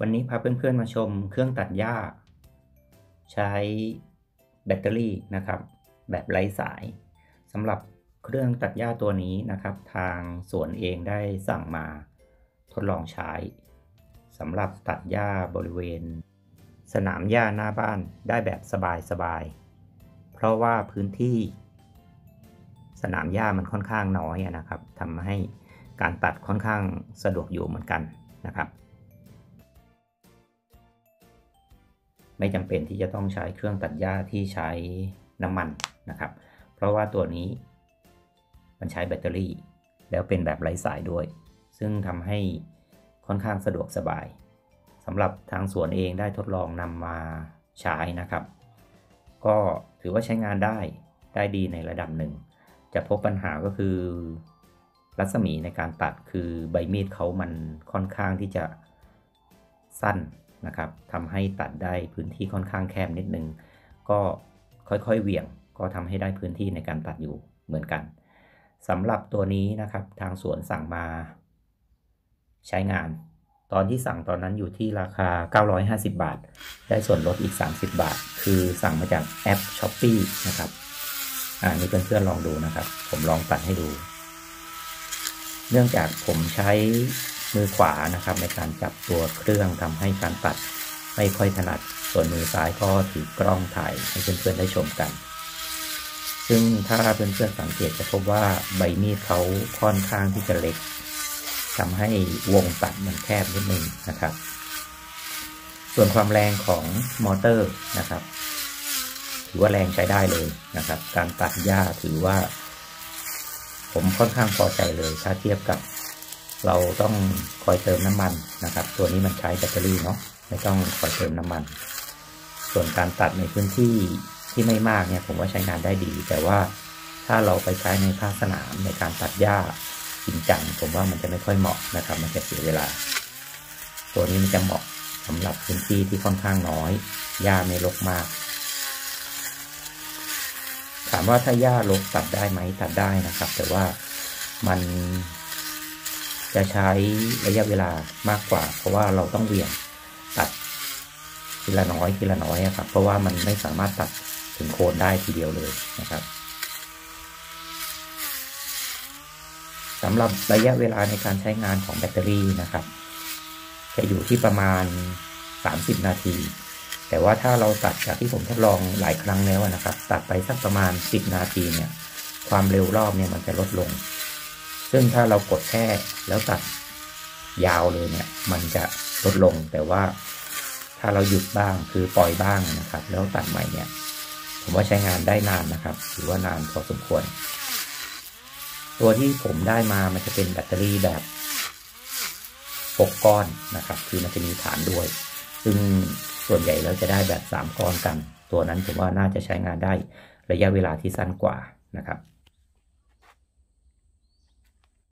วันนี้พาเพื่อนๆมาชมเครื่องตัดหญ้า ใช้แบตเตอรี่นะครับ แบบไร้สายสำหรับเครื่องตัดหญ้าตัวนี้นะครับ ทางสวนเองได้สั่งมาทดลองใช้สำหรับตัดหญ้าบริเวณ สนามหญ้าหน้าบ้านได้แบบสบายๆเพราะว่าพื้นที่ สนามหญ้ามันค่อนข้างน้อยนะครับทำให้การตัดค่อนข้างสะดวกอยู่เหมือนกันนะครับ ไม่จำเป็นที่จะต้องใช้เครื่องตัดหญ้าที่ใช้น้ำมันนะครับ เพราะว่าตัวนี้มันใช้แบตเตอรี่ แล้วเป็นแบบไร้สายด้วย ซึ่งทำให้ค่อนข้างสะดวกสบายสำหรับทางสวนเองได้ทดลองนำมาใช้นะครับ ก็ถือว่าใช้งานได้ได้ดีในระดับหนึ่ง จะพบปัญหาก็คือ รัศมีในการตัดคือใบมีดเขามันค่อนข้างที่จะสั้น นะครับทำให้ตัดได้พื้นที่ค่อนข้างแคบนิดนึง ก็ค่อยๆเหวี่ยง ก็ทำให้ได้พื้นที่ในการตัดอยู่เหมือนกันสำหรับตัวนี้นะครับทางสวนสั่งมา ใช้งาน ตอนที่สั่งตอนนั้นอยู่ที่ราคา 950 บาท ได้ส่วนลดอีก 30 บาท คือสั่งมาจากแอป s h อ p e e นะครับอ่านี่เพื่อนๆลองดูนะครับ ผมลองตัดให้ดู เนื่องจากผมใช้มือขวานะครับ ในการจับตัวเครื่องทำให้การตัดไม่ค่อยถนัด ส่วนมือซ้ายก็ถือกล้องถ่ายให้เพื่อนๆได้ชมกัน ซึ่งถ้าเพื่อนๆสังเกตจะพบว่าใบมีดเขาค่อนข้างที่จะเล็กทำให้วงตัดมันแคบนิดนึงนะครับ ส่วนความแรงของมอเตอร์นะครับถือว่าแรงใช้ได้เลยนะครับ การตัดหญ้าถือว่า ผมค่อนข้างพอใจเลย ถ้าเทียบกับ เราต้องคอยเติมน้ำมันนะครับ ตัวนี้มันใช้แบตเตอรี่เนาะไม่ต้องคอยเติมน้ำมัน ส่วนการตัดในพื้นที่ที่ไม่มากเนี่ยผมว่าใช้งานได้ดี แต่ว่าถ้าเราไปใช้ในภาคสนามในการตัดหญ้าจริงจังผมว่ามันจะไม่ค่อยเหมาะนะครับ มันจะเสียเวลา ตัวนี้มันจะเหมาะสำหรับพื้นที่ที่ค่อนข้างน้อยหญ้าไม่รกมาก ถามว่าถ้าหญ้ารกตัดได้ไหมตัดได้นะครับ แต่ว่ามัน จะใช้ระยะเวลามากกว่า เพราะว่าเราต้องเวี่ยงตัดทีละน้อยทีละน้อยครับ เพราะว่ามันไม่สามารถตัดถึงโคนได้ทีเดียวเลยนะครับสำหรับระยะเวลาในการใช้งานของแบตเตอรี่นะครับ จะอยู่ที่ประมาณ 30 นาที แต่ว่าถ้าเราตัดจากที่ผมทดลองหลายครั้งแล้วนะครับ ตัดไปสักประมาณ 10 นาทีเนี่ย ความเร็วรอบเนี่ยมันจะลดลง ซึ่งถ้าเรากดแค่แล้วตัดยาวเลยเนี่ย มันจะลดลงแต่ว่าถ้าเราหยุดบ้างคือปล่อยบ้างนะครับ แล้วตัดใหม่เนี่ย ผมว่าใช้งานได้นานนะครับถือว่านานพอสมควร ตัวที่ผมได้มามันจะเป็นแบตเตอรี่แบบ6ก้อนนะครับ คือมันจะมีฐานด้วย ซึ่งส่วนใหญ่แล้วจะได้แบบ 3 ก้อนกัน ตัวนั้นผมว่าน่าจะใช้งานได้ระยะเวลาที่สั้นกว่านะครับ